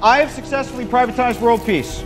I have successfully privatized world peace.